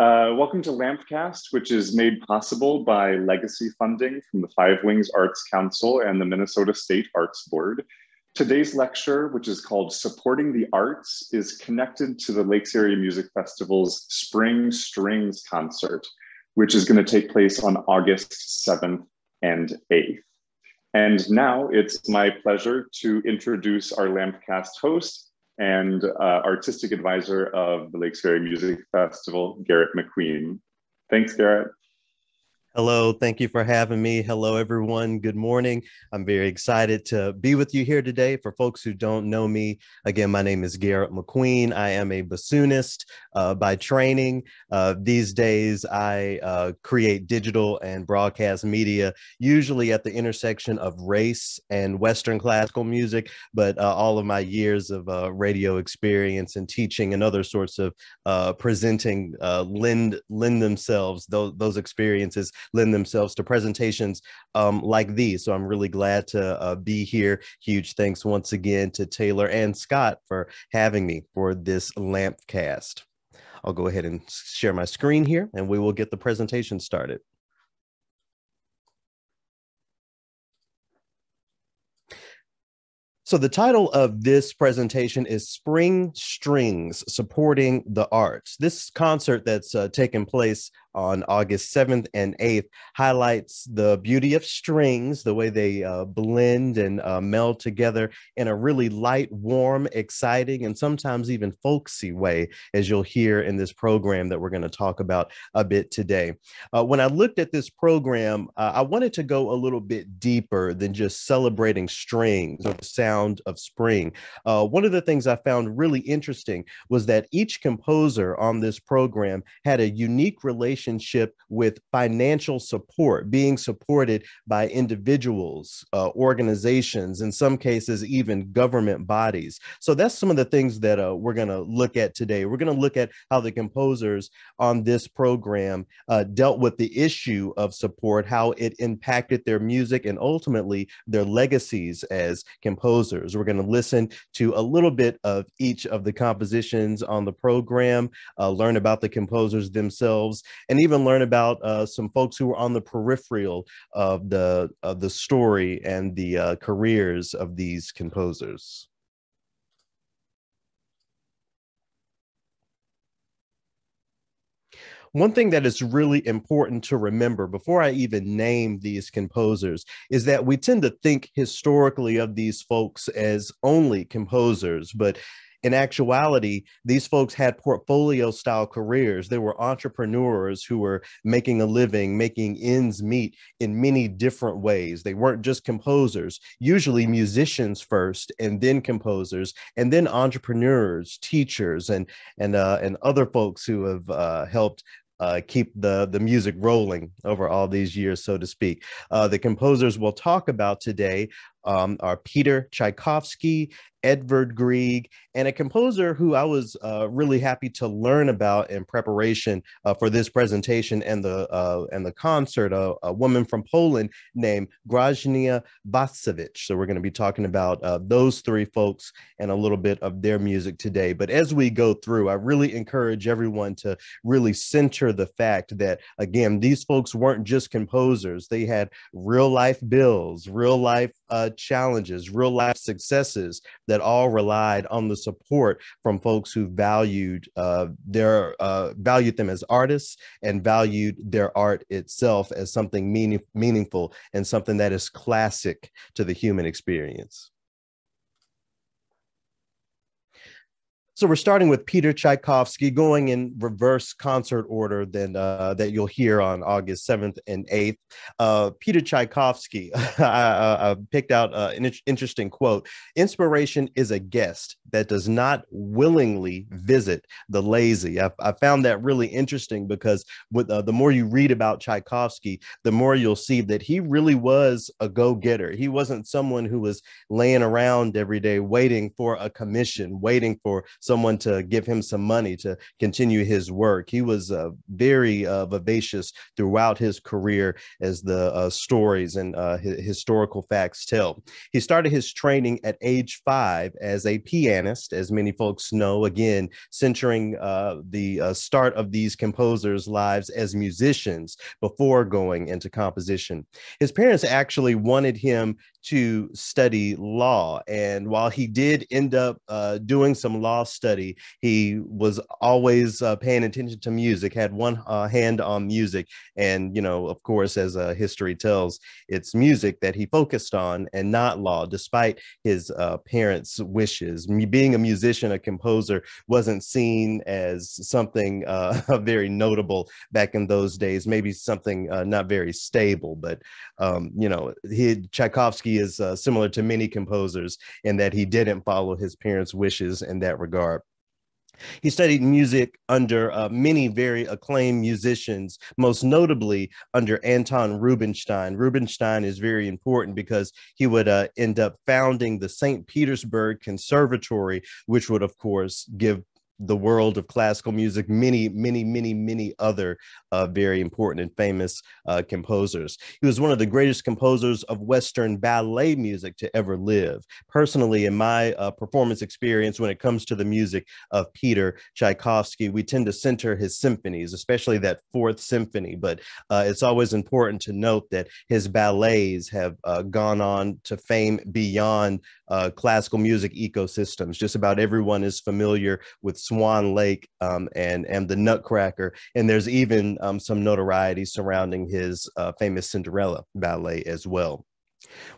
Uh, welcome to LAMFcast, which is made possible by legacy funding from the Five Wings Arts Council and the Minnesota State Arts Board. Today's lecture, which is called Supporting the Arts, is connected to the Lakes Area Music Festival's Spring Strings concert, which is going to take place on August 7th and 8th. And now it's my pleasure to introduce our LAMFcast host, and uh, artistic advisor of the Lakes Area Music Festival, Garrett McQueen. Thanks, Garrett. Hello, thank you for having me. Hello, everyone. Good morning. I'm very excited to be with you here today. For folks who don't know me, again, my name is Garrett McQueen. I am a bassoonist uh, by training. Uh, these days, I uh, create digital and broadcast media, usually at the intersection of race and Western classical music. But uh, all of my years of uh, radio experience and teaching and other sorts of uh, presenting lend lend themselves those those experiences lend themselves to presentations um, like these. So I'm really glad to uh, be here. Huge thanks once again to Taylor and Scott for having me for this LAMFcast. I'll go ahead and share my screen here and we will get the presentation started. So the title of this presentation is Spring Strings Supporting the Arts. This concert that's uh, taken place on August 7th and 8th highlights the beauty of strings, the way they uh, blend and uh, meld together in a really light, warm, exciting, and sometimes even folksy way, as you'll hear in this program that we're going to talk about a bit today. Uh, when I looked at this program, uh, I wanted to go a little bit deeper than just celebrating strings or the sound of spring. Uh, one of the things I found really interesting was that each composer on this program had a unique relationship relationship with financial support, being supported by individuals, uh, organizations, in some cases, even government bodies. So that's some of the things that uh, we're going to look at today. We're going to look at how the composers on this program uh, dealt with the issue of support, how it impacted their music, and ultimately their legacies as composers. We're going to listen to a little bit of each of the compositions on the program, uh, learn about the composers themselves, and even learn about uh, some folks who were on the peripheral of the of the story and the uh, careers of these composers. One thing that is really important to remember before I even name these composers is that we tend to think historically of these folks as only composers, but in actuality, these folks had portfolio style careers. They were entrepreneurs who were making a living, making ends meet in many different ways. They weren't just composers, usually musicians first, and then composers, and then entrepreneurs, teachers, and and uh, and other folks who have uh, helped uh, keep the, the music rolling over all these years, so to speak. Uh, the composers we'll talk about today um, are Peter Tchaikovsky Edvard Grieg, and a composer who I was uh, really happy to learn about in preparation uh, for this presentation and the uh, and the concert. A, a, woman from Poland named Grażyna Bacewicz. So we're going to be talking about uh, those three folks and a little bit of their music today. But as we go through, I really encourage everyone to really center the fact that again, these folks weren't just composers; they had real life bills, real life uh, challenges, real life successes that all relied on the support from folks who valued uh, their uh, valued them as artists and valued their art itself as something meaning, meaningful and something that is classic to the human experience. So we're starting with Peter Tchaikovsky, going in reverse concert order than uh, that you'll hear on August 7th and 8th. Uh, Peter Tchaikovsky, I, I, picked out uh, an interesting quote. Inspiration is a guest that does not willingly visit the lazy. I, I found that really interesting because with uh, the more you read about Tchaikovsky, the more you'll see that he really was a go-getter. He wasn't someone who was laying around every day waiting for a commission, waiting for someone to give him some money to continue his work. He was uh, very uh, vivacious throughout his career, as the uh, stories and uh, historical facts tell. He started his training at age five as a pianist, as many folks know, again, centering uh, the uh, start of these composers' lives as musicians before going into composition. His parents actually wanted him to study law. And while he did end up doing some law study, he was always uh, paying attention to music, had one uh, hand on music. And, you know, of course, as uh, history tells, it's music that he focused on and not law, despite his uh, parents' wishes. Me being a musician, a composer, wasn't seen as something uh, very notable back in those days, maybe something not very stable. But, um, you know, he, Tchaikovsky is uh, similar to many composers in that he didn't follow his parents' wishes in that regard. He studied music under uh, many very acclaimed musicians, most notably under Anton Rubinstein. Rubinstein is very important because he would uh, end up founding the St. Petersburg Conservatory, which would, of course, give the world of classical music, many, many, many, many other uh, very important and famous uh, composers. He was one of the greatest composers of Western ballet music to ever live. Personally, in my uh, performance experience, when it comes to the music of Peter Tchaikovsky, we tend to center his symphonies, especially that fourth symphony. But uh, it's always important to note that his ballets have uh, gone on to fame beyond uh, classical music ecosystems. Just about everyone is familiar with Swan Lake um, and and the Nutcracker, and there's even um, some notoriety surrounding his uh, famous Cinderella ballet as well.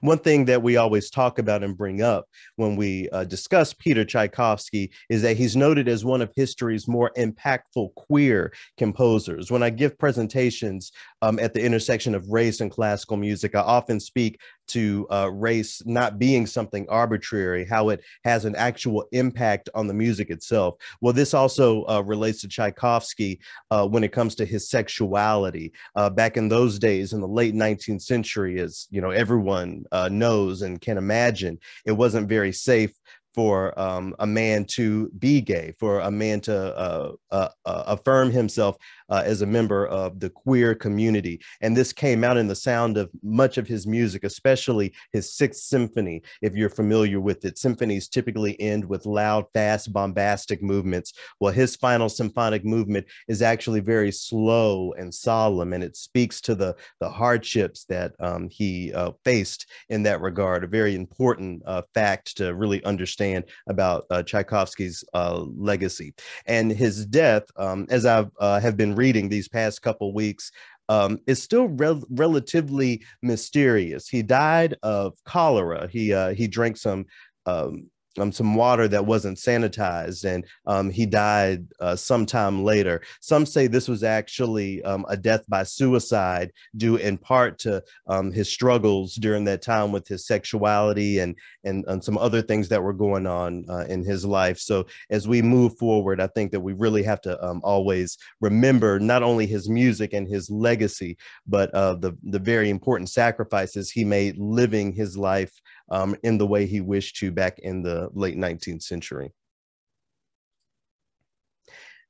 One thing that we always talk about and bring up when we uh, discuss Peter Tchaikovsky is that he's noted as one of history's more impactful queer composers. When I give presentations um, at the intersection of race and classical music, I often speak to uh, race not being something arbitrary, how it has an actual impact on the music itself. Well, this also uh, relates to Tchaikovsky uh, when it comes to his sexuality. Uh, back in those days, in the late 19th century, as you know, everyone uh, knows and can imagine, it wasn't very safe for um, a man to be gay, for a man to uh, uh, uh, affirm himself uh, as a member of the queer community. And this came out in the sound of much of his music, especially his Sixth Symphony. If you're familiar with it, symphonies typically end with loud, fast, bombastic movements. Well, his final symphonic movement is actually very slow and solemn, and it speaks to the, the hardships that um, he uh, faced in that regard. A very important uh, fact to really understand about uh, Tchaikovsky's uh, legacy. And his death, um, as I uh, have been reading these past couple weeks um, is still rel- relatively mysterious. He died of cholera. He uh, he drank some um, um, some water that wasn't sanitized, and um, he died uh, sometime later. Some say this was actually um, a death by suicide, due in part to um, his struggles during that time with his sexuality and and, and some other things that were going on uh, in his life. So as we move forward, I think that we really have to um, always remember not only his music and his legacy, but uh, the the very important sacrifices he made living his life um, in the way he wished to back in the late 19th century.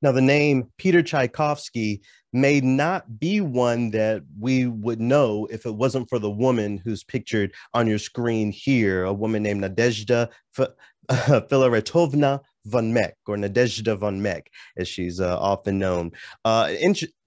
Now, the name Peter Tchaikovsky may not be one that we would know if it wasn't for the woman who's pictured on your screen here, a woman named Nadezhda Filaretovna von Meck or Nadezhda von Meck, as she's uh, often known. Uh,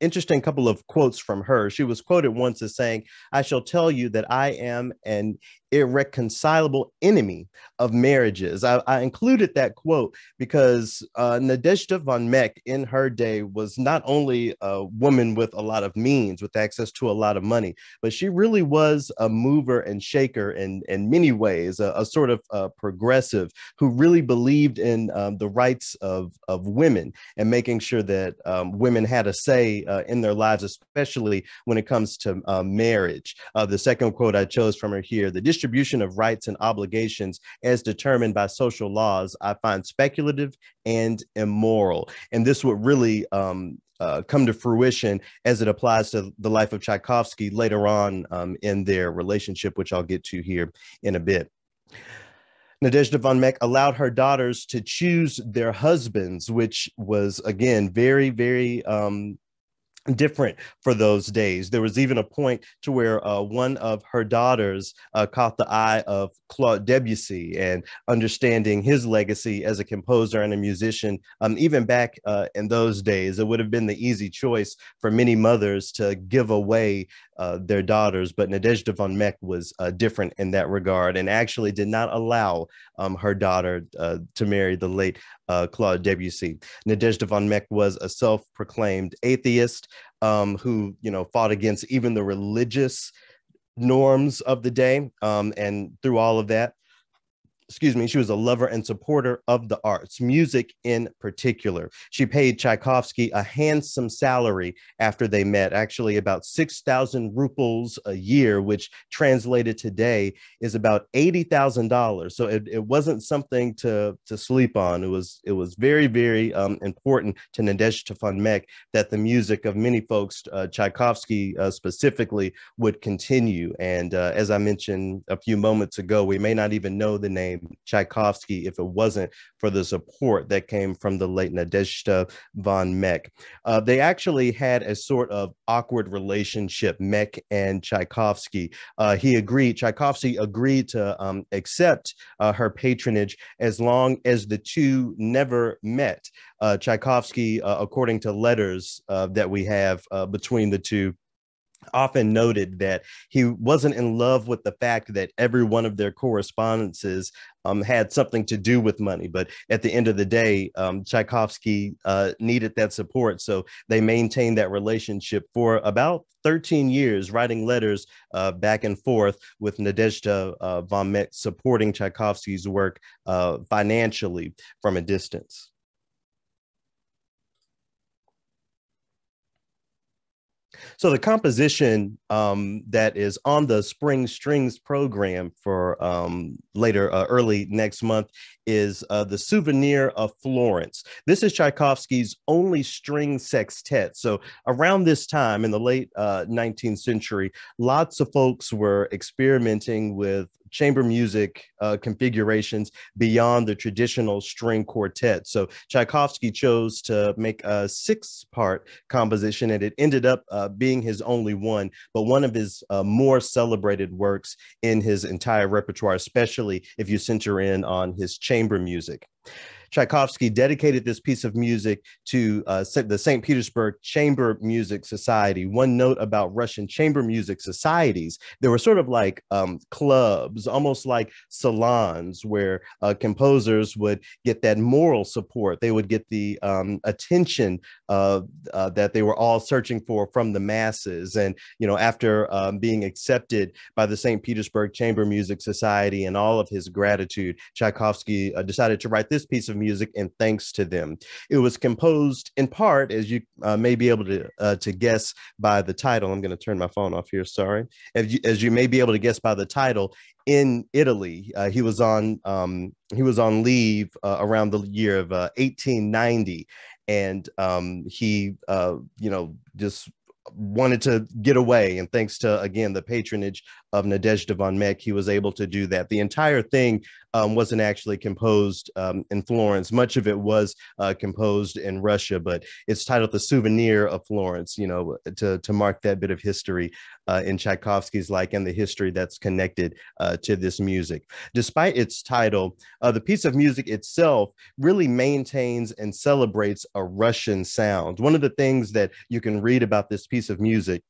interesting couple of quotes from her. She was quoted once as saying, I shall tell you that I am an irreconcilable enemy of marriages. I, I included that quote because uh, Nadezhda von Meck in her day was not only a woman with a lot of means, with access to a lot of money, but she really was a mover and shaker in, in many ways, a, a sort of uh, progressive who really believed in um, the rights of, of women and making sure that um, women had a say uh, in their lives, especially when it comes to uh, marriage. Uh, the second quote I chose from her here the distribution of rights and obligations as determined by social laws, I find speculative and immoral. And this would really um, uh, come to fruition as it applies to the life of Tchaikovsky later on um, in their relationship, which I'll get to here in a bit. Nadezhda von Meck allowed her daughters to choose their husbands, which was again very, very um, different for those days. There was even a point to where uh, one of her daughters uh, caught the eye of Claude Debussy and understanding his legacy as a composer and a musician. Um, even back uh, in those days, it would have been the easy choice for many mothers to give away uh, their daughters, but Nadezhda von Meck was uh, different in that regard and actually did not allow um, her daughter uh, to marry the late uh, Claude Debussy. Nadezhda von Meck was a self-proclaimed atheist um, who, you know, fought against even the religious norms of the day. Um, and through all of that, excuse me, she was a lover and supporter of the arts, music in particular. She paid Tchaikovsky a handsome salary after they met, actually about 6,000 rubles a year, which translated today is about $80,000. So it, it wasn't something to, to sleep on. It was, it was very, very um, important to Nadezhda von Meck that the music of many folks, uh, Tchaikovsky uh, specifically, would continue. And uh, as I mentioned a few moments ago, we may not even know the name Tchaikovsky if it wasn't for the support that came from the late Nadezhda von Meck. Uh, they actually had a sort of awkward relationship, Meck and Tchaikovsky. Uh, he agreed, Tchaikovsky agreed to um, accept uh, her patronage as long as the two never met. Uh, Tchaikovsky, uh, according to letters uh, that we have between the two, often noted that he wasn't in love with the fact that every one of their correspondences um, had something to do with money. But at the end of the day, um, Tchaikovsky uh, needed that support. So they maintained that relationship for about 13 years, writing letters uh, back and forth with Nadezhda uh, von Meck supporting Tchaikovsky's work uh, financially from a distance. So the composition um, that is on the Spring Strings program for um, later, uh, early next month, is uh, the Souvenir of Florence. This is Tchaikovsky's only string sextet. So around this time in the late uh, 19th century, lots of folks were experimenting with chamber music uh, configurations beyond the traditional string quartet. So Tchaikovsky chose to make a six part composition and it ended up uh, being his only one, but one of his uh, more celebrated works in his entire repertoire, especially if you center in on his chamber music. Tchaikovsky dedicated this piece of music to uh, the St. Petersburg Chamber Music Society. One note about Russian chamber music societies, there were sort of like um, clubs, almost like salons, where uh, composers would get that moral support. They would get the um, attention uh, that they were all searching for from the masses. And, you know, after um, being accepted by the St. Petersburg Chamber Music Society and all of his gratitude, Tchaikovsky uh, decided to write this piece of music and thanks to them. It was composed in part, as you uh, may be able to uh, to guess by the title. I'm going to turn my phone off here. Sorry, as you, as you may be able to guess by the title, in Italy. Uh, he was on um, he was on leave uh, around the year of uh, 1890, and um, he uh, you know just wanted to get away and thanks to again the patronage of Nadezhda von Meck he was able to do that the entire thing um, wasn't actually composed um, in Florence. Much of it was uh, composed in Russia, but it's titled "The Souvenir of Florence." You know, to to mark that bit of history uh, in Tchaikovsky's life and the history that's connected uh, to this music. Despite its title, uh, the piece of music itself really maintains and celebrates a Russian sound. One of the things that you can read about this piece of music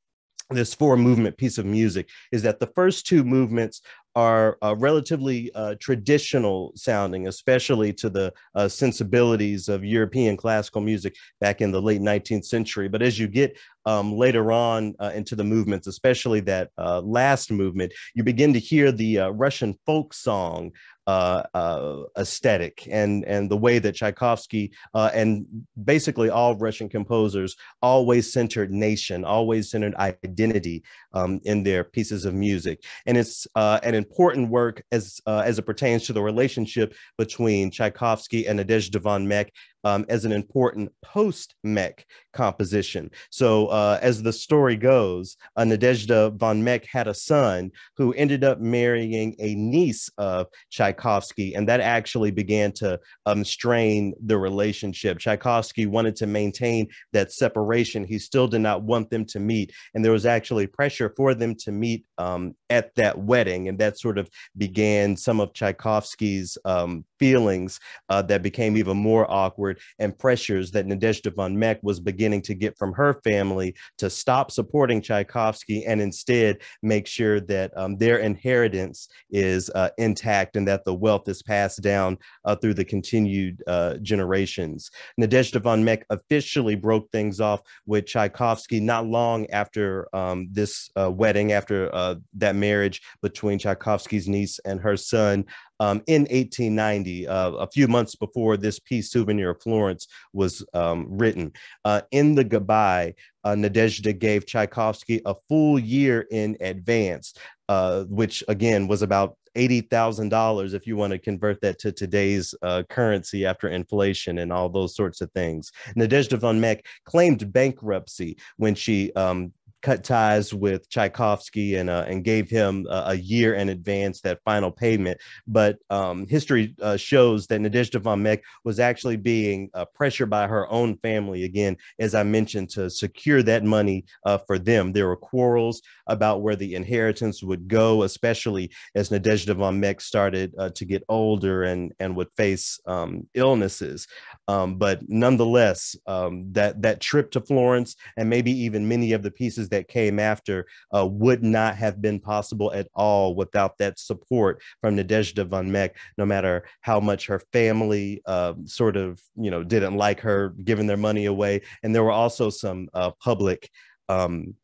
this four movement piece of music is that the first two movements are uh, relatively uh, traditional sounding, especially to the uh, sensibilities of European classical music back in the late 19th century. But as you get um, later on uh, into the movements, especially that uh, last movement, you begin to hear the uh, Russian folk song uh, uh, aesthetic and and the way that Tchaikovsky uh, and basically all Russian composers always centered nation, always centered identity um, in their pieces of music, and it's uh, an important work as uh, as it pertains to the relationship between Tchaikovsky and Nadezhda von Meck um, as an important post Meck composition. So, uh, as the story goes, uh, Nadezhda von Meck had a son who ended up marrying a niece of Tchaikovsky, and that actually began to um, strain the relationship. Tchaikovsky wanted to maintain that separation. He still did not want them to meet, and there was actually pressure for them to meet um, at that wedding, and that sort of began some of Tchaikovsky's um, feelings uh, that became even more awkward and pressures that Nadezhda von Meck was beginning to get from her family to stop supporting Tchaikovsky and instead make sure that um, their inheritance is uh, intact and that the wealth is passed down uh, through the continued uh, generations. Nadezhda von Meck officially broke things off with Tchaikovsky not long after um, this uh, wedding, after uh, that marriage between Tchaikovsky's niece and her son um, in 1890, uh, a few months before this piece, Souvenir of Florence, was um, written. Uh, in the goodbye, uh, Nadezhda gave Tchaikovsky a full year in advance, uh, which again was about $80,000 if you want to convert that to today's uh, currency after inflation and all those sorts of things. Nadezhda von Meck claimed bankruptcy when she um, cut ties with Tchaikovsky and uh, and gave him a, year in advance that final payment. But um, history uh, shows that Nadezhda von Meck was actually being uh, pressured by her own family again, as I mentioned, to secure that money uh, for them. There were quarrels about where the inheritance would go, especially as Nadezhda von Meck started uh, to get older and and would face um, illnesses. Um, but nonetheless, um, that that trip to Florence and maybe even many of the pieces that came after uh, would not have been possible at all without that support from Nadezhda von Meck, no matter how much her family uh, sort of, you know, didn't like her giving their money away. And there were also some uh, public um,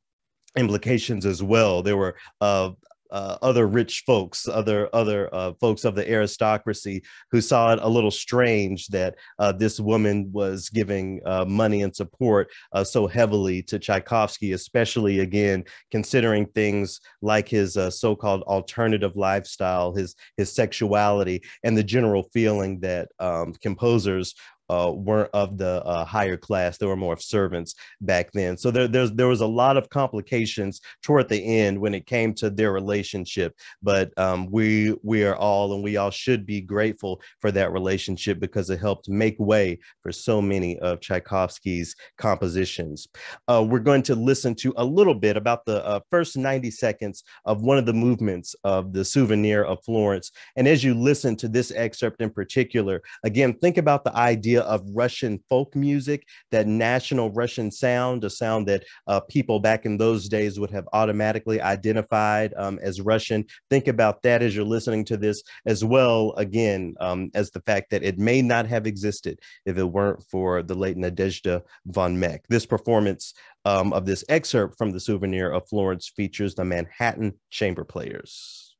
implications as well. There were uh, uh, other rich folks, other other uh, folks of the aristocracy who saw it a little strange that uh, this woman was giving uh, money and support uh, so heavily to Tchaikovsky, especially again considering things like his uh, so-called alternative lifestyle, his his sexuality, and the general feeling that um, composers uh, weren't of the uh, higher class. They were more of servants back then. So there, there was a lot of complications toward the end when it came to their relationship. But um, we we are all and we all should be grateful for that relationship because it helped make way for so many of Tchaikovsky's compositions. Uh, we're going to listen to a little bit about the uh, first 90 seconds of one of the movements of the Souvenir of Florence. And as you listen to this excerpt in particular, again, think about the idea of Russian folk music, that national Russian sound, a sound that uh, people back in those days would have automatically identified um, as Russian. Think about that as you're listening to this, as well, again, um, as the fact that it may not have existed if it weren't for the late Nadezhda von Meck. This performance um, of this excerpt from the Souvenir of Florence features the Manhattan Chamber Players.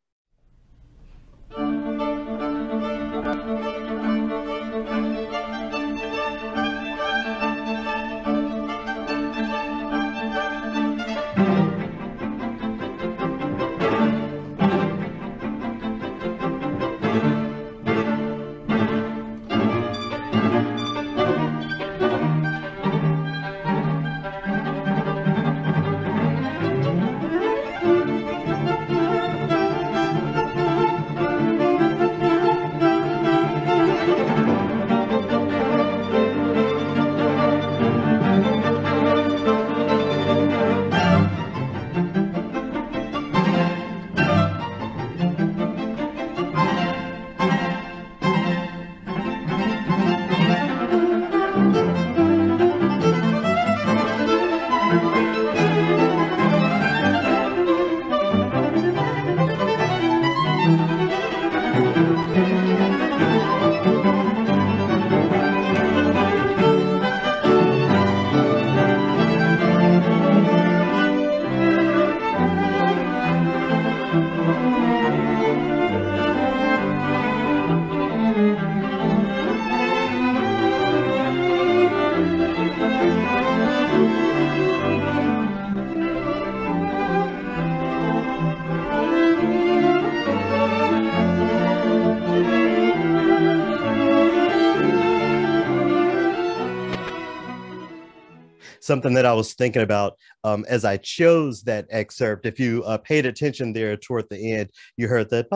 Something that I was thinking about um, as I chose that excerpt. If you uh, paid attention there toward the end, you heard that.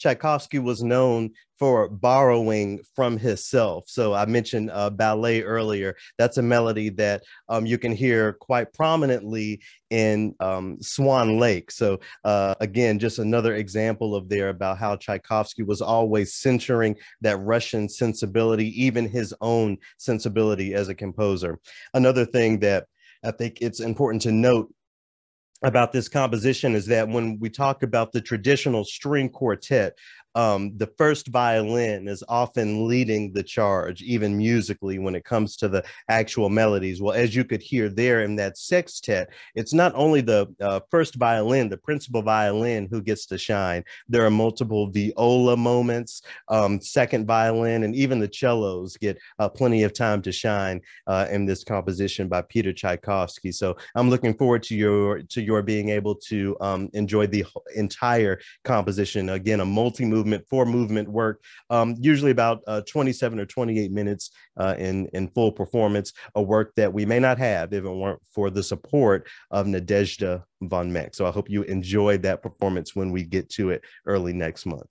Tchaikovsky was known for borrowing from himself. So I mentioned uh, ballet earlier. That's a melody that um, you can hear quite prominently in um, Swan Lake. So uh, again, just another example of there about how Tchaikovsky was always centering that Russian sensibility, even his own sensibility as a composer. Another thing that I think it's important to note about this composition is that when we talk about the traditional string quartet, um, the first violin is often leading the charge, even musically, when it comes to the actual melodies. Well, as you could hear there in that sextet, it's not only the uh, first violin, the principal violin, who gets to shine. There are multiple viola moments, um, second violin, and even the cellos get uh, plenty of time to shine uh, in this composition by Peter Tchaikovsky. So I'm looking forward to your to your being able to um, enjoy the entire composition. Again, a multi-move movement for movement work, um, usually about uh, 27 or 28 minutes uh, in, in full performance, a work that we may not have if it weren't for the support of Nadezhda von Meck. So I hope you enjoyed that performance when we get to it early next month.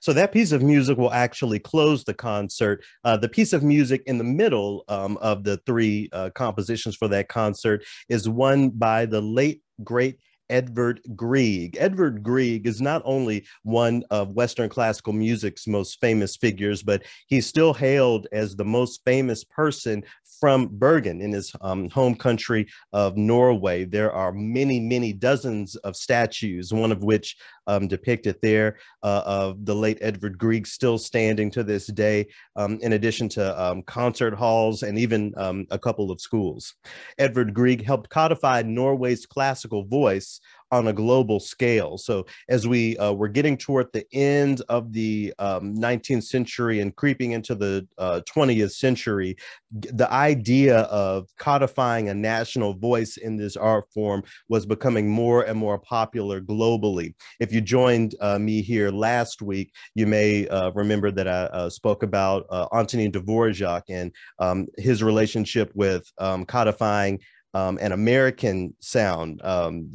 So that piece of music will actually close the concert. Uh, the piece of music in the middle um, of the three uh, compositions for that concert is one by the late great Edvard Grieg. Edvard Grieg is not only one of Western classical music's most famous figures, but he's still hailed as the most famous person from Bergen in his um, home country of Norway. There are many, many dozens of statues, one of which um, depicted there uh, of the late Edvard Grieg still standing to this day, um, in addition to um, concert halls and even um, a couple of schools. Edvard Grieg helped codify Norway's classical voice on a global scale. So as we uh, were getting toward the end of the um, 19th century and creeping into the uh, 20th century, the idea of codifying a national voice in this art form was becoming more and more popular globally. If you joined uh, me here last week, you may uh, remember that I uh, spoke about uh, Antonin Dvorak and um, his relationship with um, codifying um, an American sound, um,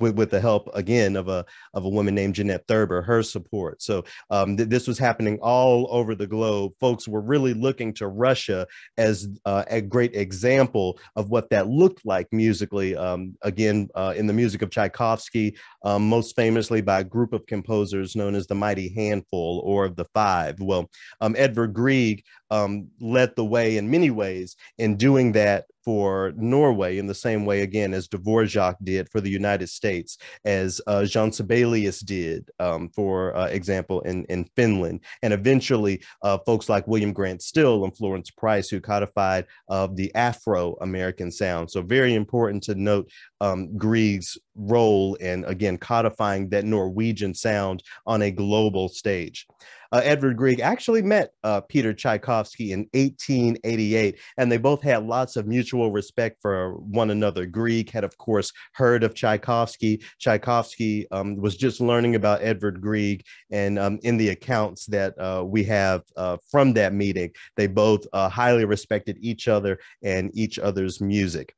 with, with the help again of a of a woman named Jeannette Thurber, her support. So um, th- this was happening all over the globe. Folks were really looking to Russia as uh, a great example of what that looked like musically. Um, again, uh, in the music of Tchaikovsky, um, most famously by a group of composers known as the Mighty Handful or of the Five. Well, um, Edvard Grieg um, led the way in many ways in doing that for Norway in the same way, again, as Dvorak did for the United States, as uh, Jean Sibelius did, um, for uh, example, in, in Finland, and eventually uh, folks like William Grant Still and Florence Price, who codified uh, the Afro-American sound. So very important to note um, Grieg's role in, again, codifying that Norwegian sound on a global stage uh, Edvard Grieg actually met uh, Peter Tchaikovsky in 1888, and they both had lots of mutual respect for one another. Grieg had, of course, heard of Tchaikovsky. Tchaikovsky um, was just learning about Edvard Grieg, and um, in the accounts that uh, we have uh, from that meeting, they both uh, highly respected each other and each other's music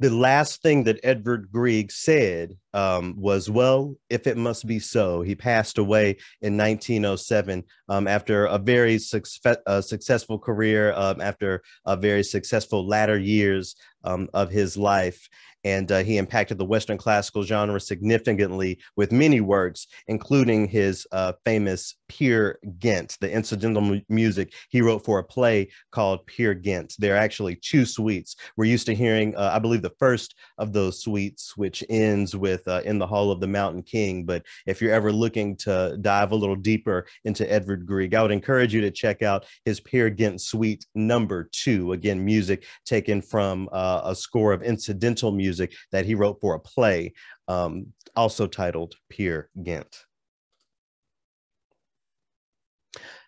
the last thing that Edward Grieg said um, was, well, if it must be so. He passed away in 1907 um, after a very uh, successful career, um, after a very successful latter years um, of his life and uh, he impacted the Western classical genre significantly with many works, including his uh, famous Peer Gynt, the incidental music he wrote for a play called Peer Gynt. There are actually two suites. We're used to hearing, uh, I believe, the first of those suites, which ends with uh, In the Hall of the Mountain King. But if you're ever looking to dive a little deeper into Edvard Grieg, I would encourage you to check out his Peer Gynt suite number two. Again, music taken from uh, a score of incidental music music that he wrote for a play, um, also titled Peer Gynt.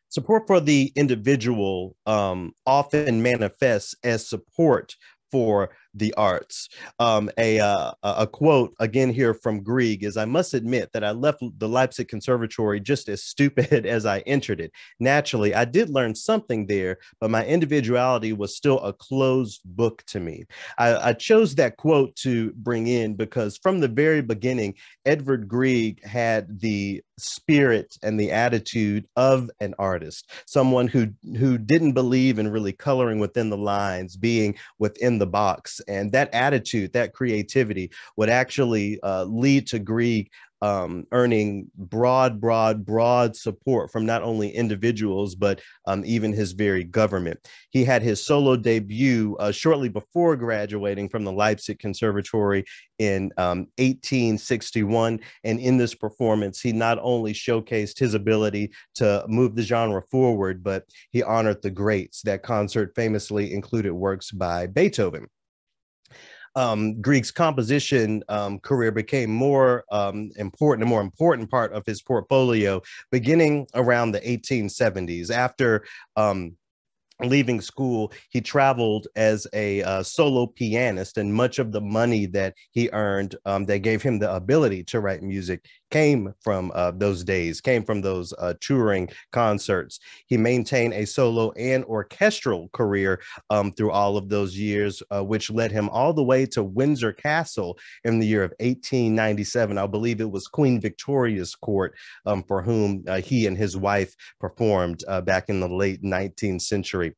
Support for the individual um, often manifests as support for the arts. Um, a, uh, a quote again here from Grieg is I must admit that I left the Leipzig Conservatory just as stupid as I entered it. Naturally, I did learn something there, but my individuality was still a closed book to me. I, I chose that quote to bring in because from the very beginning, Edvard Grieg had the spirit and the attitude of an artist someone who who didn't believe in really coloring within the lines being within the box and that attitude that creativity would actually uh, lead to grieg um, earning broad, broad, broad support from not only individuals, but um, even his very government. He had his solo debut uh, shortly before graduating from the Leipzig Conservatory in um, 1861. And in this performance, he not only showcased his ability to move the genre forward, but he honored the greats. That concert famously included works by Beethoven um, Grieg's composition um, career became more um, important, a more important part of his portfolio beginning around the 1870s. After um, leaving school, he traveled as a uh, solo pianist, and much of the money that he earned um, that gave him the ability to write music came from uh, those days, came from those uh, touring concerts. He maintained a solo and orchestral career um, through all of those years, uh, which led him all the way to Windsor Castle in the year of 1897. I believe it was Queen Victoria's court um, for whom uh, he and his wife performed uh, back in the late 19th century.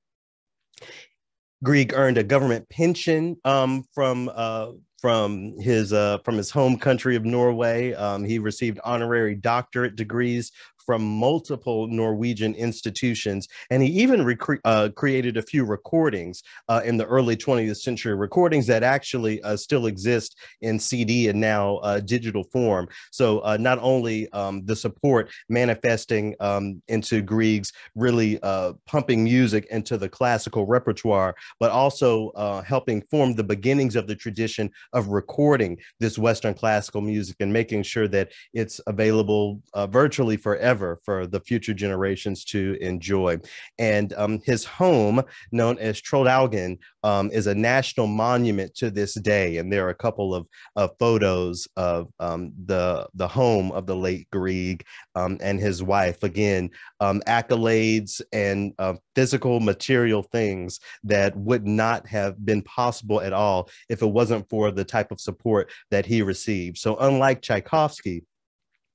Grieg earned a government pension um, from uh, from his uh, from his home country of Norway. Um, he received honorary doctorate degrees from multiple Norwegian institutions. And he even rec- uh, created a few recordings uh, in the early 20th century, recordings that actually uh, still exist in CD and now uh, digital form. So uh, not only um, the support manifesting um, into Grieg's really pumping music into the classical repertoire, but also helping form the beginnings of the tradition of recording this Western classical music and making sure that it's available virtually forever for the future generations to enjoy. And um, his home, known as Troldhaugen, um, is a national monument to this day. And there are a couple of, of photos of um, the, the home of the late Grieg um, and his wife. Again, um, accolades and uh, physical material things that would not have been possible at all if it wasn't for the type of support that he received. So unlike Tchaikovsky,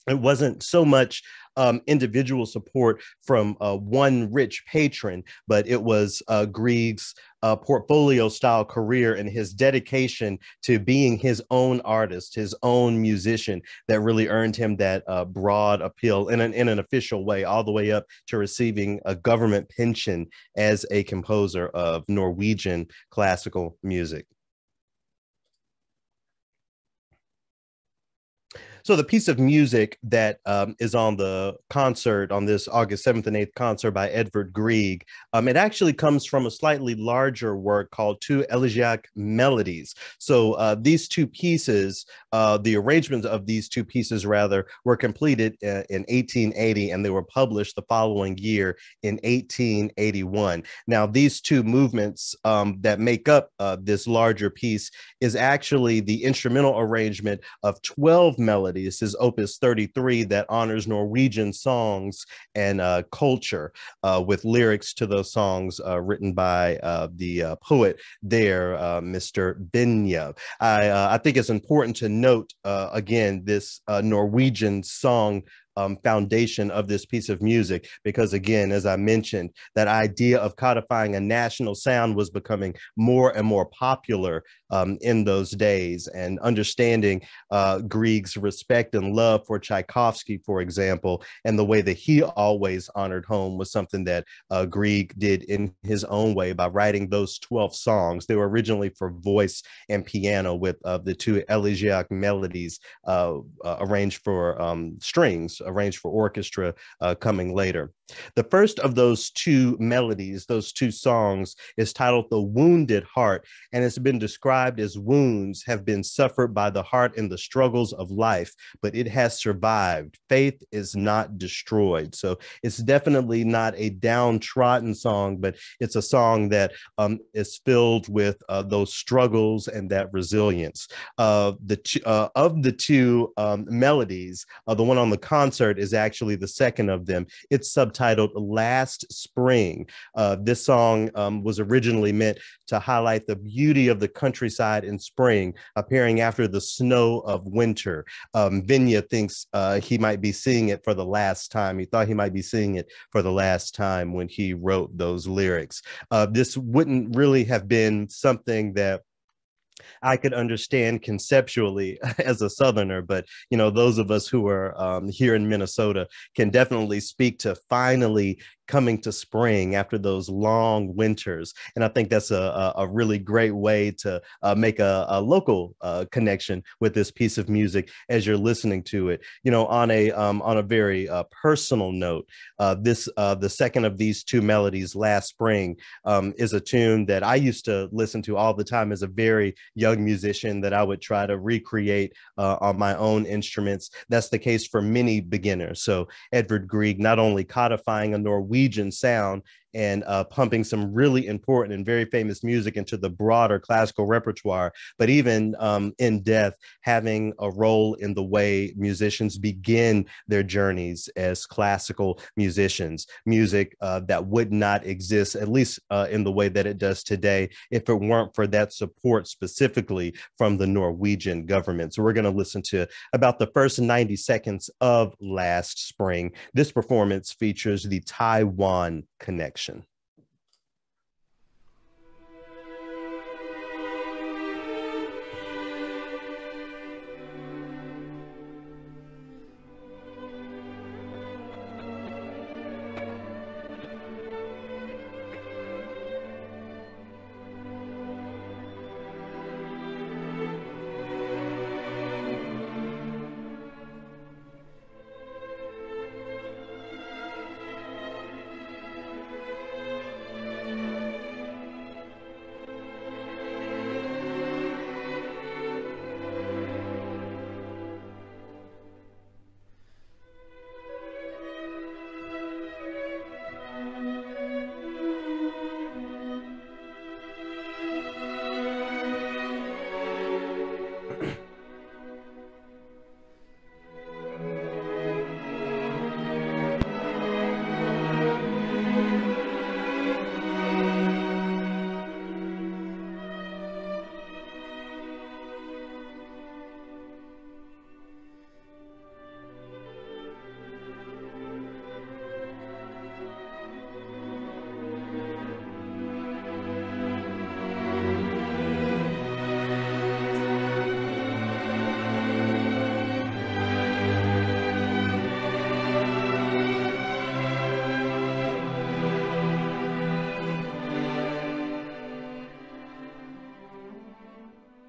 it wasn't so much um, individual support from uh, one rich patron, but it was uh, Grieg's uh, portfolio style career and his dedication to being his own artist, his own musician that really earned him that uh, broad appeal in an, in an official way, all the way up to receiving a government pension as a composer of Norwegian classical music. So the piece of music that um, is on the concert on this August 7th and 8th concert by Edvard Grieg, um, it actually comes from a slightly larger work called Two Elegiac Melodies. So uh, these two pieces, uh, the arrangements of these two pieces rather, were completed uh, in 1880 and they were published the following year in 1881. Now these two movements um, that make up uh, this larger piece is actually the instrumental arrangement of 12 melodies this is Opus 33 that honors Norwegian songs and uh, culture uh, with lyrics to those songs uh, written by uh, the poet there, Mr. Vinje. I, I think it's important to note again this Norwegian song um, foundation of this piece of music because again as i mentioned that idea of codifying a national sound was becoming more and more popular um, in those days. And understanding uh, grieg's respect and love for tchaikovsky for example and the way that he always honored home was something that uh, grieg did in his own way by writing those 12 songs. They were originally for voice and piano with uh, the two elegiac melodies uh, uh, arranged for um, strings arranged for orchestra uh, coming later. The first of those two melodies, those two songs, is titled The Wounded Heart, and it's been described as wounds have been suffered by the heart in the struggles of life, but it has survived. Faith is not destroyed. So it's definitely not a downtrodden song, but it's a song that um, is filled with uh, those struggles and that resilience. Uh, the uh, of the two um, melodies, uh, the one on the concert is actually the second of them. It's subtitled Last Spring. Uh, this song um, was originally meant to highlight the beauty of the countryside in spring, appearing after the snow of winter. Um, Vinje thinks uh, he might be seeing it for the last time. He thought he might be seeing it for the last time when he wrote those lyrics. Uh, this wouldn't really have been something that I could understand conceptually as a Southerner, but you know, those of us who are um, here in Minnesota can definitely speak to finally coming to spring after those long winters. And I think that's a, a, really great way to uh, make a, a local uh, connection with this piece of music as you're listening to it. You know, on a um, on a very uh, personal note, uh, this uh, the second of these two melodies, "Last Spring," um, is a tune that I used to listen to all the time as a very young musician. That I would try to recreate uh, on my own instruments. That's the case for many beginners. So Edvard Grieg not only codifying a Norwegian Norwegian sound and uh, pumping some really important and very famous music into the broader classical repertoire, but even um, in death, having a role in the way musicians begin their journeys as classical musicians, music uh, that would not exist, at least uh, in the way that it does today, if it weren't for that support specifically from the Norwegian government. So we're going to listen to about the first 90 seconds of Last Spring. This performance features the Taiwan Connection connection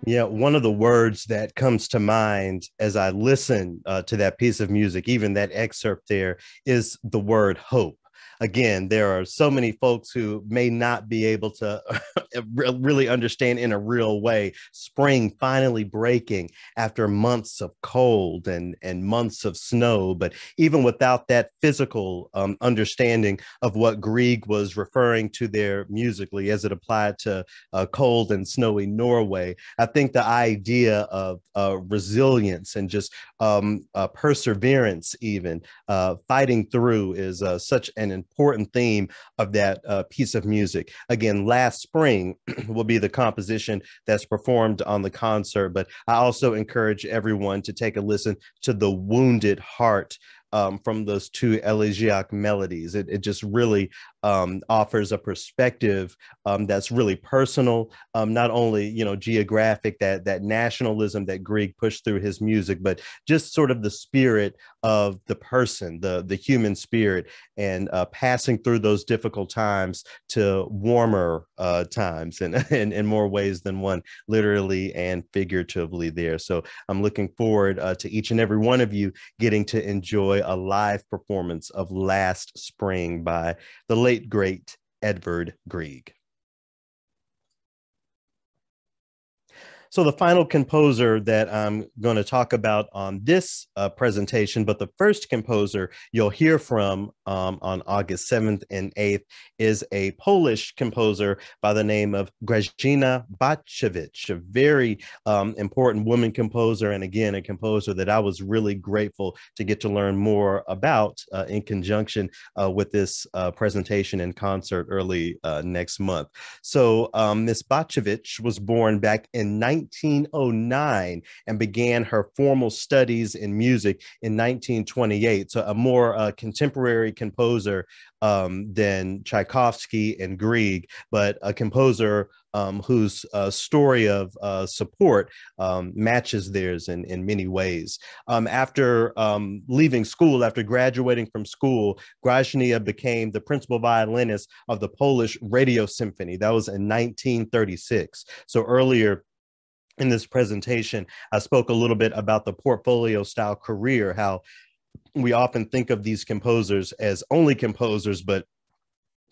Yeah, one of the words that comes to mind as I listen uh, to that piece of music, even that excerpt there, is the word hope again, there are so many folks who may not be able to really understand in a real way spring finally breaking after months of cold and, and months of snow. But even without that physical um, understanding of what Grieg was referring to there musically as it applied to uh, cold and snowy Norway, I think the idea of uh, resilience and just um, uh, perseverance, even uh, fighting through, is uh, such an important theme of that uh, piece of music. Again, last spring will be the composition that's performed on the concert, but I also encourage everyone to take a listen to The Wounded Heart um, from those two elegiac melodies. It, it just really um, offers a perspective um, that's really personal, um, not only you know geographic, that that nationalism that Grieg pushed through his music, but just sort of the spirit of the person, the the human spirit, and uh, passing through those difficult times to warmer uh, times, and in, in more ways than one, literally and figuratively. There, so I'm looking forward uh, to each and every one of you getting to enjoy a live performance of Last Spring by the late great Edvard Grieg. So the final composer that I'm going to talk about on this uh, presentation, but the first composer you'll hear from um, on August 7th and 8th is a Polish composer by the name of Grażyna Bacewicz, a very um, important woman composer, and again, a composer that I was really grateful to get to learn more about uh, in conjunction uh, with this uh, presentation and concert early uh, next month. So um, Miss Bacewicz was born back in 19 1909 and began her formal studies in music in 1928. So, a more uh, contemporary composer um, than Tchaikovsky and Grieg, but a composer um, whose uh, story of uh, support um, matches theirs in, in many ways. Um, after um, leaving school, after graduating from school, Grażyna became the principal violinist of the Polish Radio Symphony. That was in 1936. So earlier, in this presentation, I spoke a little bit about the portfolio style career, how we often think of these composers as only composers, but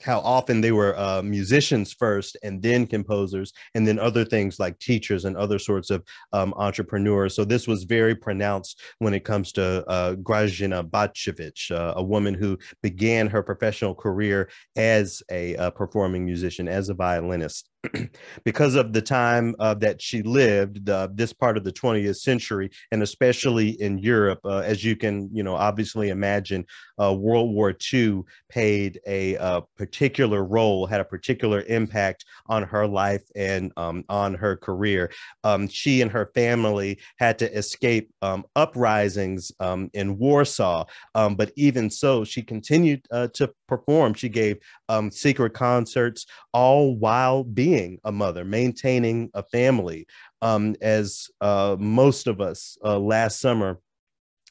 how often they were uh, musicians first and then composers and then other things like teachers and other sorts of um, entrepreneurs. So this was very pronounced when it comes to uh, Grażyna Bacewicz, uh, a woman who began her professional career as a, a uh, performing musician as a violinist because of the time uh, that she lived, uh, this part of the 20th century, and especially in Europe, uh, as you can, you know, obviously imagine, uh, World War II played a, uh, particular role, had a particular impact on her life and um, on her career. Um, she and her family had to escape um, uprisings um, in Warsaw, um, but even so, she continued uh, to perform. She gave um, secret concerts, all while being a mother, maintaining a family. Um, as uh, most of us uh, last summer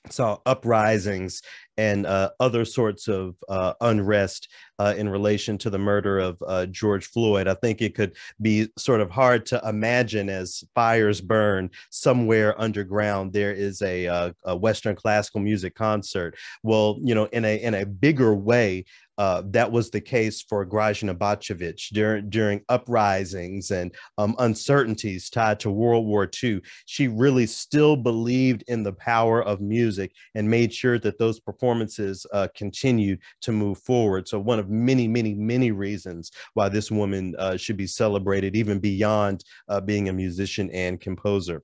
saw uprisings and uh, other sorts of uh, unrest uh, in relation to the murder of uh, George Floyd. I think it could be sort of hard to imagine as fires burn somewhere underground. There is a, uh, a Western classical music concert. Well, you know, in a in a bigger way, uh, that was the case for Grażyna Bacewicz during during uprisings and um, uncertainties tied to World War II. She really still believed in the power of music and made sure that those performances uh, continued to move forward. So one of many, many, many reasons why this woman uh, should be celebrated, even beyond uh, being a musician and composer.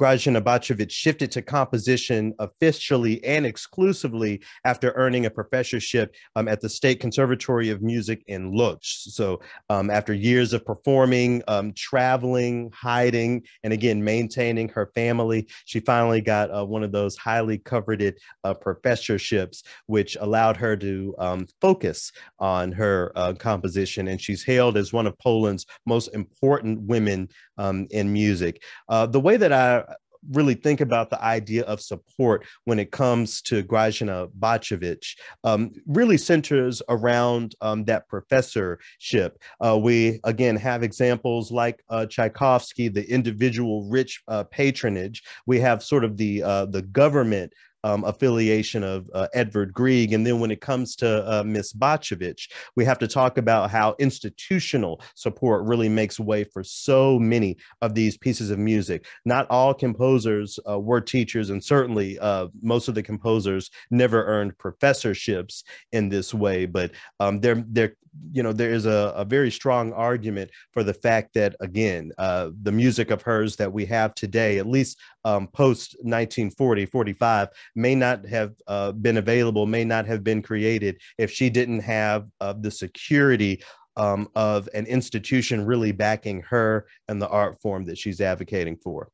Grażyna Bacewicz shifted to composition officially and exclusively after earning a professorship um, at the State Conservatory of Music in Lodz. So um, after years of performing, um, traveling, hiding, and again, maintaining her family, she finally got uh, one of those highly coveted uh, professorships, which allowed her to um, focus on her uh, composition. And she's hailed as one of Poland's most important women um, in music. Uh, the way that I really think about the idea of support when it comes to Grażyna Bacewicz um, really centers around um, that professorship. Uh, we, again, have examples like uh, Tchaikovsky, the individual rich uh, patronage. We have sort of the, uh, the government um, affiliation of uh, Grieg. And then when it comes to uh, Miss Bacewicz, we have to talk about how institutional support really makes way for so many of these pieces of music. Not all composers uh, were teachers, and certainly uh, most of the composers never earned professorships in this way. But um, they're, they're you know there is a, a very strong argument for the fact that again uh, the music of hers that we have today at least um, post 1940 45 may not have uh, been available may not have been created if she didn't have uh, the security um, of an institution really backing her and the art form that she's advocating for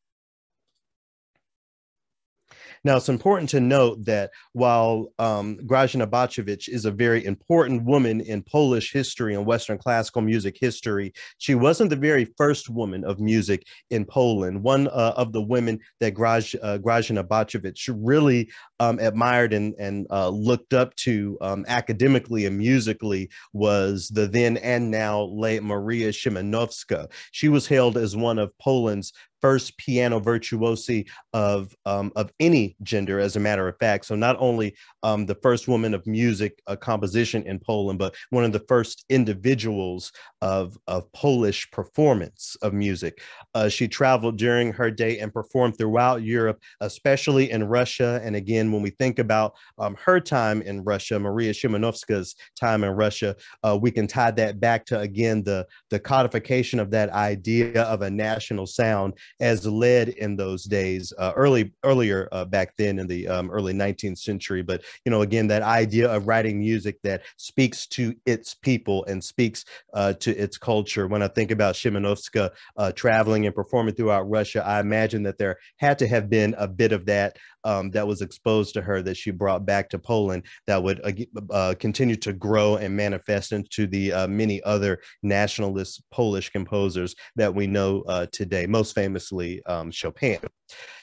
Now, it's important to note that while um, Grażyna Bacewicz is a very important woman in Polish history and Western classical music history, she wasn't the very first woman of music in Poland. One uh, of the women that Graj, uh, Grażyna Bacewicz really um, admired and, and uh, looked up to um, academically and musically was the then and now late Maria Szymanowska. She was hailed as one of Poland's first piano virtuosi of um, of any gender, as a matter of fact. So not only um, the first woman of music uh, composition in Poland, but one of the first individuals of of Polish performance of music. Uh, she traveled during her day and performed throughout Europe, especially in Russia. And again, when we think about um, her time in Russia, Maria Szymanowska's time in Russia, uh, we can tie that back to again the the codification of that idea of a national sound as led in those days, uh, early earlier uh, back then in the um, early 19th century. But you know, again, that idea of writing music that speaks to its people and speaks uh, to its culture. When I think about Szymanowska uh, traveling and performing throughout Russia, I imagine that there had to have been a bit of that um, that was exposed to her that she brought back to Poland that would uh, uh, continue to grow and manifest into the uh, many other nationalist Polish composers that we know uh, today, most famously um, Chopin.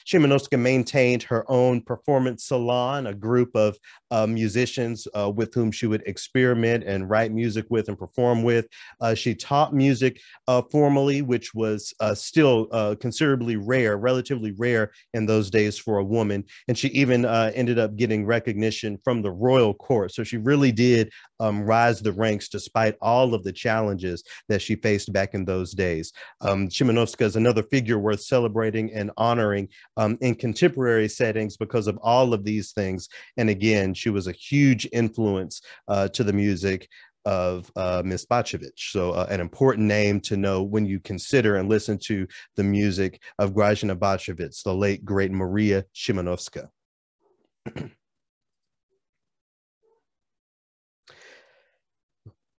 Szymanowska maintained her own performance salon, a group of uh, musicians uh, with whom she would experiment and write music with and perform with. Uh, she taught music uh, formally, which was uh, still uh, considerably rare, relatively rare in those days for a woman. And she even ended up getting recognition from the royal court. So she really did um, rise the ranks despite all of the challenges that she faced back in those days. Um, is another figure worth celebrating and honoring um, in contemporary settings because of all of these things. And again, she was a huge influence uh, to the music of uh, Miss Bacewicz. So uh, an important name to know when you consider and listen to the music of Grażyna Bacewicz, the late great Maria Szymanowska.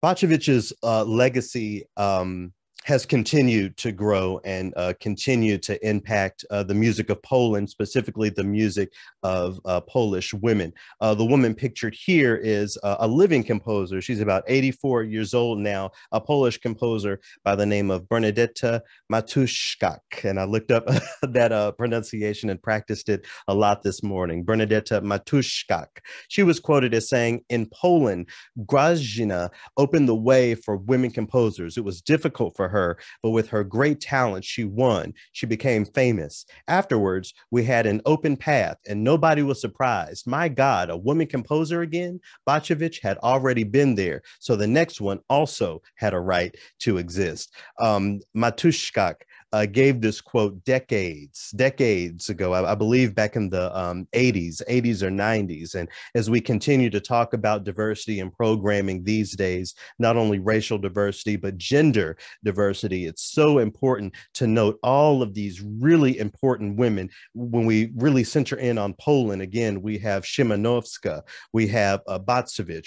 Bacewicz's uh, legacy um, has continued to grow and uh, continue to impact uh, the music of Poland, specifically the music of uh, Polish women. Uh, the woman pictured here is a living composer. She's about 84 years old now, a Polish composer by the name of Bernadetta Matuszczak. And I looked up that uh, pronunciation and practiced it a lot this morning. Bernadetta Matuszczak. She was quoted as saying, in Poland, Grażyna opened the way for women composers. It was difficult for her her, but with her great talent, she won. She became famous. Afterwards, we had an open path, and nobody was surprised. My God, a woman composer again? Bacewicz had already been there, so the next one also had a right to exist. Um, Matuszczak uh, gave this quote decades, decades ago, I, I believe back in the um, 80s, 80s or 90s. And as we continue to talk about diversity and programming these days, not only racial diversity, but gender diversity, it's so important to note all of these really important women. When we really center in on Poland, again, we have Szymanowska, we have uh,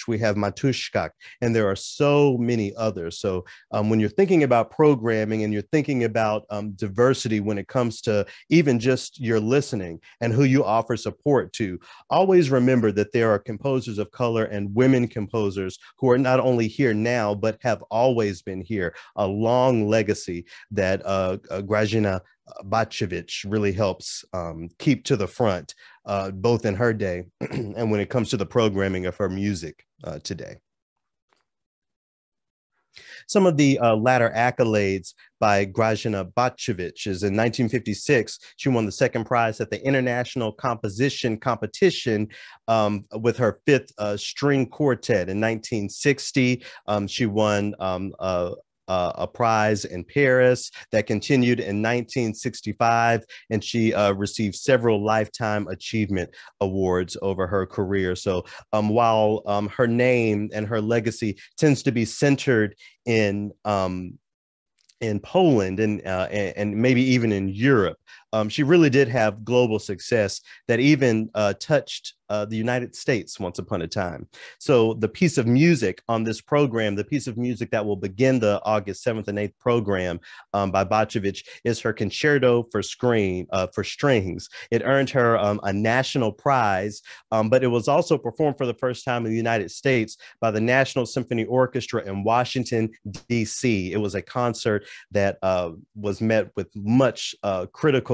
we have Matuszczak, and there are so many others. So um, when you're thinking about programming and you're thinking about um, diversity when it comes to even just your listening and who you offer support to. Always remember that there are composers of color and women composers who are not only here now, but have always been here. A long legacy that uh, uh, Grażyna Bacewicz really helps um, keep to the front, uh, both in her day and when it comes to the programming of her music uh, today. Some of the uh, latter accolades by Grażyna Bacewicz is in 1956, she won the second prize at the International Composition Competition um, with her fifth uh, string quartet. In 1960, um, she won um, uh, uh, a prize in Paris that continued in 1965, and she uh, received several Lifetime Achievement Awards over her career. So um, while um, her name and her legacy tends to be centered in um, in Poland and, uh, and, maybe even in Europe. Um, she really did have global success that even uh, touched uh, the United States once upon a time. So the piece of music on this program, the piece of music that will begin the August 7th and 8th program um, by Bacewicz is her concerto for screen uh, for strings. It earned her um, a national prize, um, but it was also performed for the first time in the United States by the National Symphony Orchestra in Washington, D.C. It was a concert that uh, was met with much uh,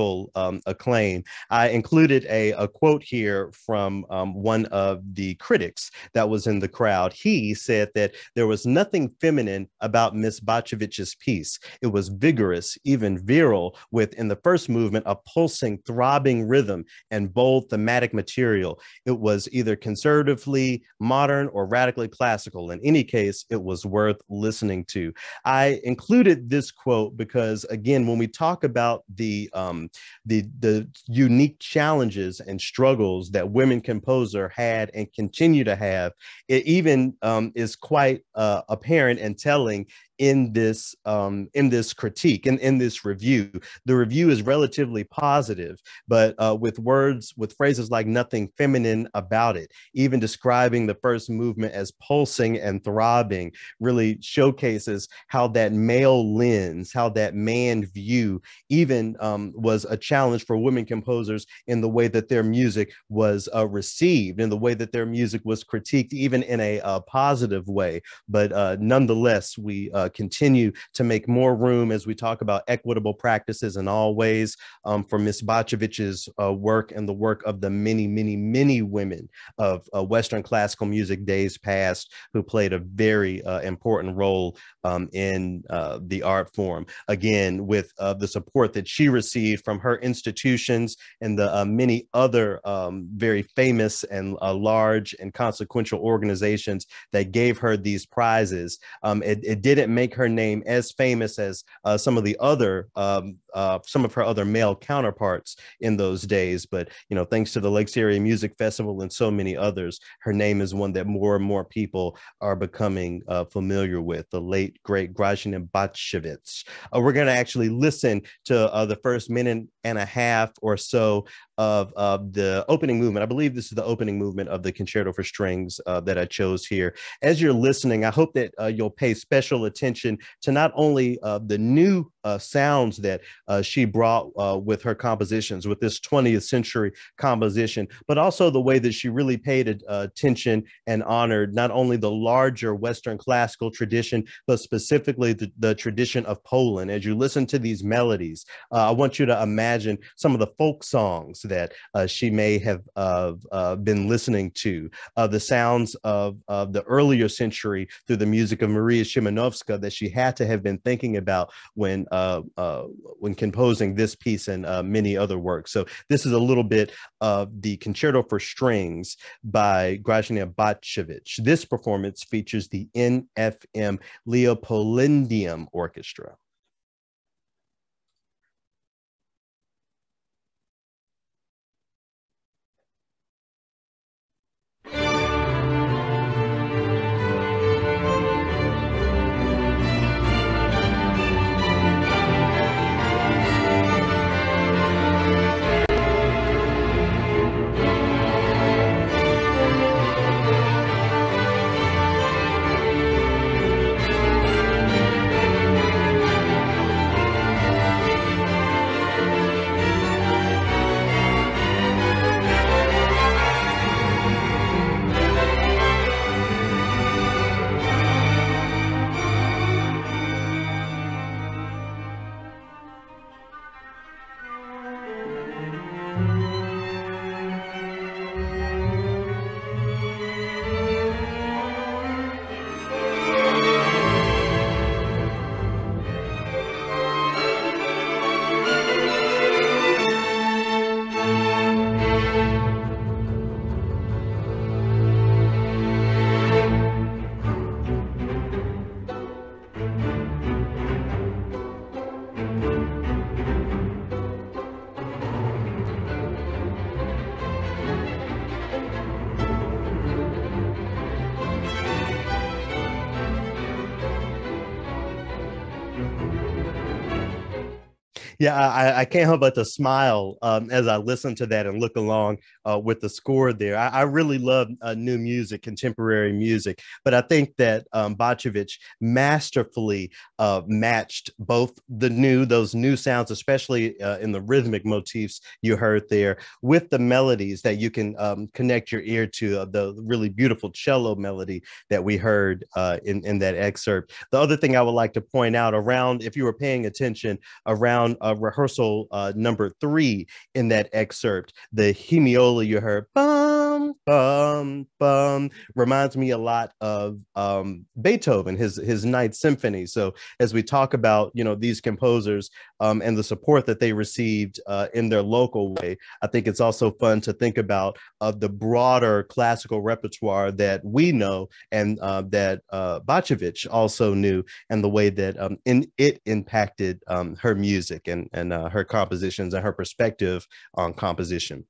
critical um, acclaim. I included a, a quote here from um, one of the critics that was in the crowd. He said that there was nothing feminine about Miss Bacewicz's piece. It was vigorous, even virile, with in the first movement a pulsing, throbbing rhythm and bold thematic material. It was either conservatively modern or radically classical. In any case, it was worth listening to. I included this quote because, again, when we talk about the um, the the unique challenges and struggles that women composer had and continue to have, it even um, is quite uh, apparent and telling in this um, in this critique in, in this review. The review is relatively positive but uh, with words with phrases like nothing feminine about it even describing the first movement as pulsing and throbbing really showcases how that male lens how that man view even um, was a challenge for women composers in the way that their music was uh, received in the way that their music was critiqued even in a, a positive way. But uh, nonetheless we uh, continue to make more room as we talk about equitable practices in all ways um, for Ms. Bacewicz's uh, work and the work of the many, many, many women of uh, Western classical music days past who played a very uh, important role um, in uh, the art form. Again, with uh, the support that she received from her institutions and the many other um, very famous and large and consequential organizations that gave her these prizes. Um, it, it didn't make her name as famous as uh, some of the other um, uh, some of her other male counterparts in those days. But you know, thanks to the Lakes Area Music Festival and so many others, her name is one that more and more people are becoming uh, familiar with. The late great Grażyna Bacewicz. Uh, we're going to actually listen to uh, the first minute and a half or so of, of the opening movement. I believe this is the opening movement of the Concerto for Strings uh, that I chose here. As you're listening, I hope that you'll pay special attention to not only uh, the new uh, sounds that uh, she brought uh, with her compositions, with this 20th century composition, but also the way that she really paid attention and honored not only the larger Western classical tradition, but specifically the, the tradition of Poland. As you listen to these melodies, I want you to imagine some of the folk songs that uh, she may have uh, uh, been listening to, uh, the sounds of, of the earlier century through the music of Maria Szymanowska that she had to have been thinking about when uh, uh, when composing this piece and many other works. So this is a little bit of the Concerto for Strings by Grażyna Bacewicz. This performance features the NFM Leopoldinum Orchestra. Yeah, I, I, can't help but to smile um, as I listen to that and look along uh, with the score there. I, I really love uh, new music, contemporary music, but I think that um, masterfully uh, matched both the new, those new sounds, especially uh, in the rhythmic motifs you heard there, with the melodies that you can um, connect your ear to, uh, the really beautiful cello melody that we heard uh, in, in that excerpt. The other thing I would like to point out around, if you were paying attention, around uh, rehearsal uh, number three in that excerpt. The hemiola you heard, bum, bum, bum, reminds me a lot of um, Beethoven, his, his Ninth Symphony. So as we talk about, you know, these composers um, and the support that they received uh, in their local way, I think it's also fun to think about of the broader classical repertoire that we know and uh, that uh, also knew and the way that um, in, it impacted um, her music and, and uh, her compositions and her perspective on composition.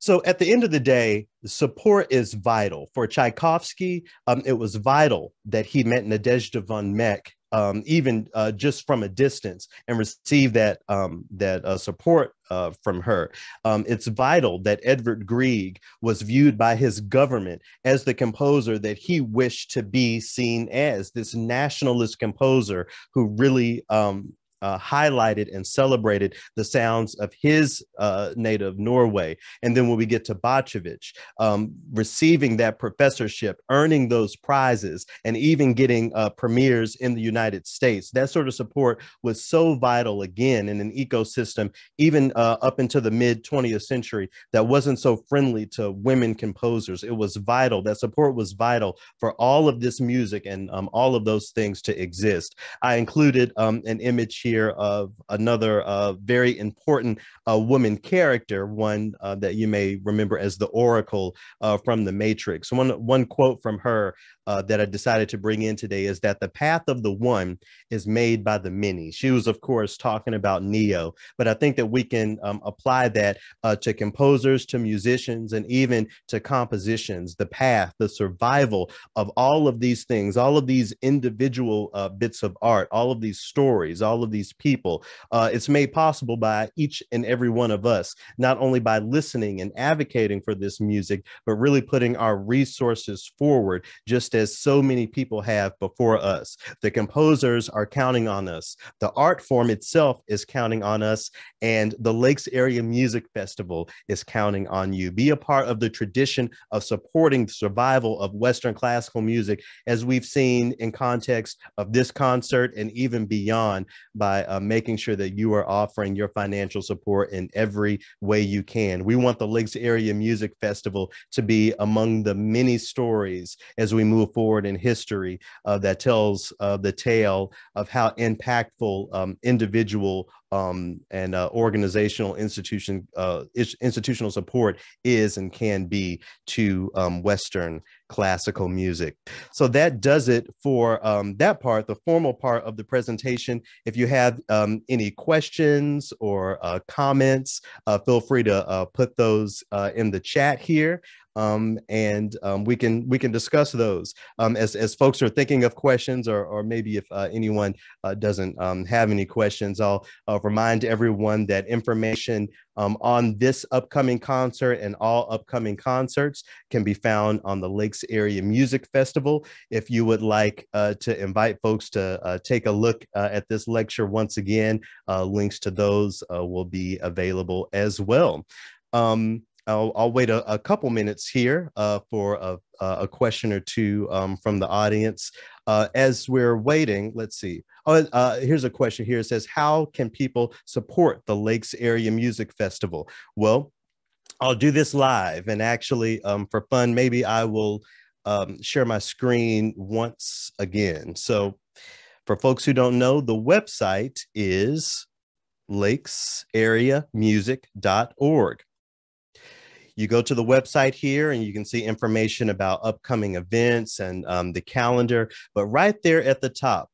So at the end of the day, support is vital. For Tchaikovsky, um, it was vital that he met Nadezhda von Meck um, even uh, just from a distance and receive that um, that uh, support uh, from her. Um, it's vital that Edvard Grieg was viewed by his government as the composer that he wished to be seen as this nationalist composer who really um, uh, highlighted and celebrated the sounds of his uh, native Norway. And then when we get to Bacewicz, um, receiving that professorship, earning those prizes, and even getting uh, premieres in the United States, that sort of support was so vital again in an ecosystem, even uh, up into the mid 20th century, that wasn't so friendly to women composers. It was vital. That support was vital for all of this music and um, all of those things to exist. I included um, an image here here of another uh, very important uh, woman character, one uh, that you may remember as the Oracle uh, from The Matrix. One, one quote from her uh, that I decided to bring in today is that the path of the one is made by the many. She was, of course, talking about Neo, but I think that we can um, apply that uh, to composers, to musicians, and even to compositions. The path, the survival of all of these things, all of these individual bits of art, all of these stories, all of these people. Uh, it's made possible by each and every one of us, not only by listening and advocating for this music, but really putting our resources forward just just as so many people have before us. The composers are counting on us. The art form itself is counting on us. And the Lakes Area Music Festival is counting on you. Be a part of the tradition of supporting the survival of Western classical music, as we've seen in context of this concert and even beyond, by uh, making sure that you are offering your financial support in every way you can. We want the Lakes Area Music Festival to be among the many stories as we move move forward in history uh, that tells uh, the tale of how impactful um, individual um, and uh, organizational institution uh, institutional support is and can be to um, Western classical music. So that does it for um, that part, the formal part of the presentation. If you have um, any questions or uh, comments, uh, feel free to uh, put those uh, in the chat here. Um, and um, we can we can discuss those um, as as folks are thinking of questions, or or maybe if uh, anyone uh, doesn't um, have any questions, I'll, I'll remind everyone that information um, on this upcoming concert and all upcoming concerts can be found on the Lakes Area Music Festival. If you would like uh, to invite folks to uh, take a look uh, at this lecture once again, uh, links to those uh, will be available as well. Um, I'll, I'll, wait a, a, couple minutes here uh, for a, a, question or two um, from the audience. Uh, as we're waiting, let's see. Oh, uh, here's a question here. It says, how can people support the Lakes Area Music Festival? Well, I'll do this live and actually um, for fun, maybe I will um, share my screen once again. So for folks who don't know, the website is lakesareamusic.org. You go to the website here and you can see information about upcoming events and um, the calendar. But right there at the top,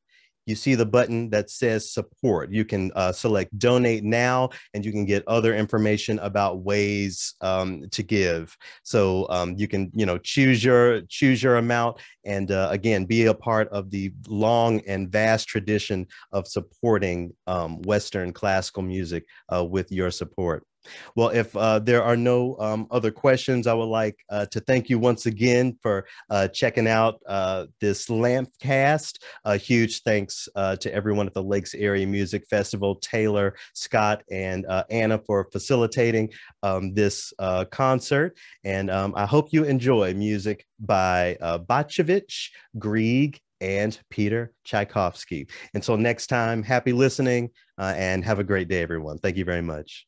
you see the button that says support. You can uh, select donate now and you can get other information about ways um, to give. So um, you can, you know, choose your choose your amount and uh, again, be a part of the long and vast tradition of supporting um, Western classical music uh, with your support. Well, if uh, there are no um, other questions, I would like uh, to thank you once again for uh, checking out uh, this LAMFcast. A huge thanks uh, to everyone at the Lakes Area Music Festival, Taylor, Scott, and uh, Anna for facilitating um, this concert. And um, I hope you enjoy music by uh, Grieg, and Peter Tchaikovsky. Until next time, happy listening and have a great day, everyone. Thank you very much.